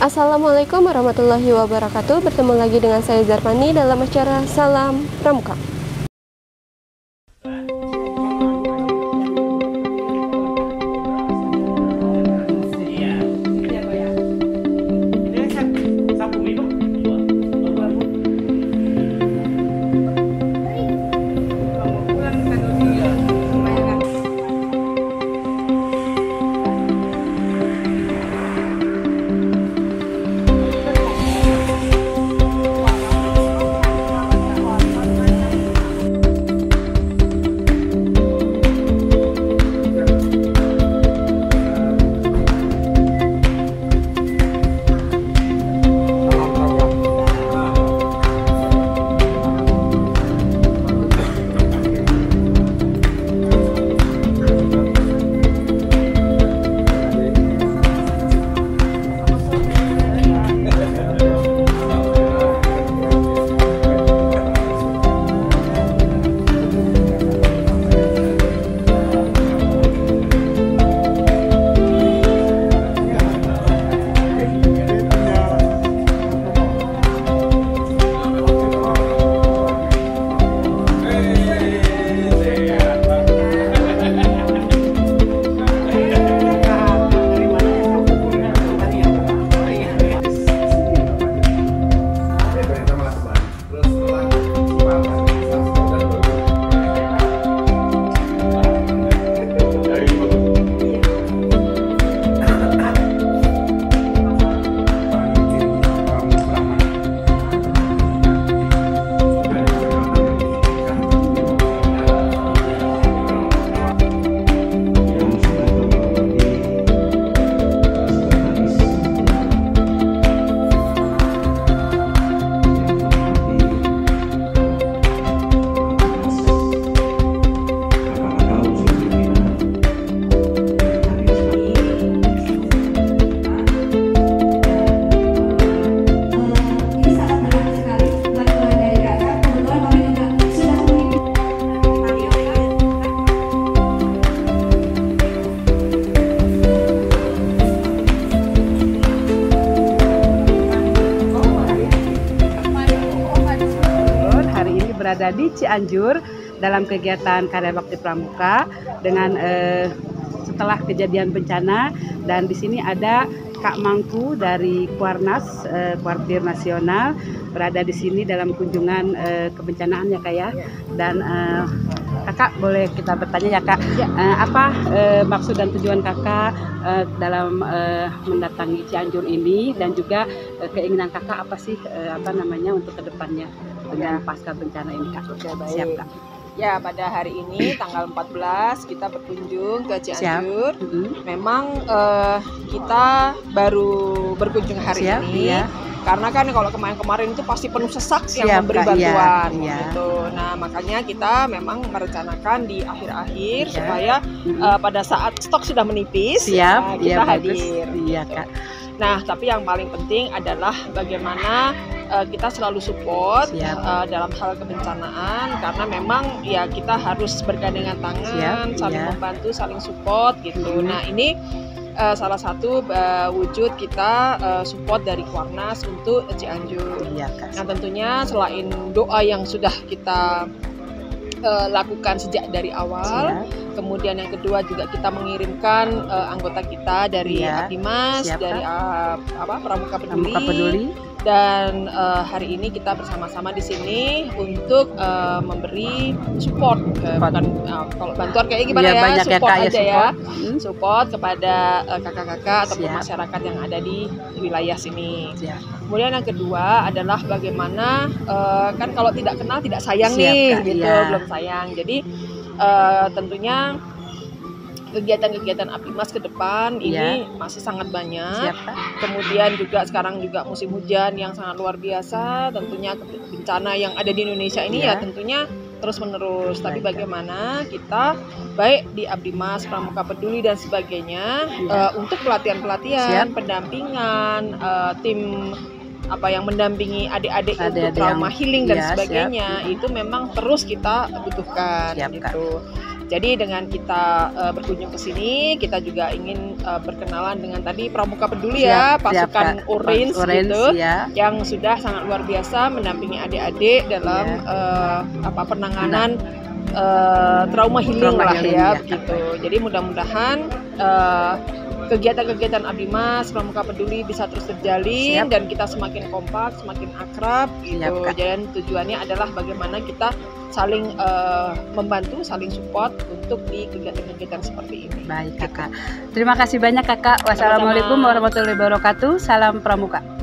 Assalamualaikum warahmatullahi wabarakatuh. Bertemu lagi dengan saya Zarpani dalam acara Salam Pramuka. Berada di Cianjur dalam kegiatan Karya Bakti Pramuka dengan eh, setelah kejadian bencana. Dan di sini ada Kak Mangku dari Kuarnas eh, Kuartir Nasional berada di sini dalam kunjungan eh, kebencanaan ya Kak ya. Dan eh, Kakak boleh kita bertanya ya Kak? Eh, apa eh, maksud dan tujuan Kakak eh, dalam eh, mendatangi Cianjur ini? Dan juga eh, keinginan Kakak apa sih eh, apa namanya untuk ke depannya dengan pasca bencana ini Kak? Oke, baik. Siap Kak. Ya, pada hari ini tanggal 14 kita berkunjung ke Cianjur. Mhm. Memang eh, kita baru berkunjung hari Siap, ini. iya. Karena kan kalau kemarin-kemarin itu pasti penuh sesak Siap, yang memberi iya, bantuan iya. gitu. Nah, makanya kita memang merencanakan di akhir-akhir Iya. supaya eh, pada saat stok sudah menipis, Siap, nah, iya kita bagus. hadir. Iya gitu. Kak. Nah, tapi yang paling penting adalah bagaimana eh, kita selalu support Siap. eh, dalam hal kebencanaan karena memang ya kita harus bergandengan tangan, Siap, saling iya. membantu, saling support gitu. Mhm. Nah, ini eh, salah satu eh, wujud kita eh, support dari Kuarnas untuk Cianjur. Iya. Nah, tentunya selain doa yang sudah kita eh, lakukan sejak dari awal, Siap. Kemudian yang kedua juga kita mengirimkan eh, anggota kita dari Abdimas, siap, dari eh, apa Pramuka Peduli, Pramuka peduli. Dan eh, hari ini kita bersama-sama di sini untuk eh, memberi support, Support. bukan eh, kalau bantuan kayak gimana Iya, ya, banyak ya, support ya, aja ya, support. Hmm. support kepada eh, kakak-kakak ataupun Siap. masyarakat yang ada di wilayah sini. Siap. Kemudian yang kedua adalah bagaimana eh, kan kalau tidak kenal tidak sayang Siap, nih, Kak, gitu iya. belum sayang. Jadi eh, tentunya kegiatan-kegiatan Apimas ke depan ini masih sangat banyak. Siap. Kemudian juga sekarang juga musim hujan yang sangat luar biasa. Tentunya bencana yang ada di Indonesia ini Iya. ya tentunya terus menerus. Tapi Baik, Kak. bagaimana kita baik di Abdimas, Pramuka Peduli dan sebagainya Iya. eh, untuk pelatihan-pelatihan, Siap. pendampingan, eh, tim apa yang mendampingi adik-adik untuk trauma yang- healing dan iya, sebagainya itu memang terus kita butuhkan Siap, Kak. Gitu. Jadi dengan kita eh, berkunjung ke sini, kita juga ingin eh, berkenalan dengan tadi Pramuka Peduli ya, Siap, pasukan. Orange, Orange, gitu ya. yang sudah sangat luar biasa mendampingi adik-adik dalam Iya. eh, apa penanganan eh, trauma healing Trauma lah healing, ya ya. begitu. Jadi mudah-mudahan eh, kegiatan-kegiatan Abimas Pramuka Peduli bisa terus terjalin Siap. dan kita semakin kompak, semakin akrab gitu. Siap, Kak. Dan tujuannya adalah bagaimana kita saling eh, membantu, saling support untuk di kegiatan-kegiatan seperti ini. Baik kakak. Terima kasih banyak kakak. Wassalamualaikum warahmatullahi wabarakatuh. Salam pramuka.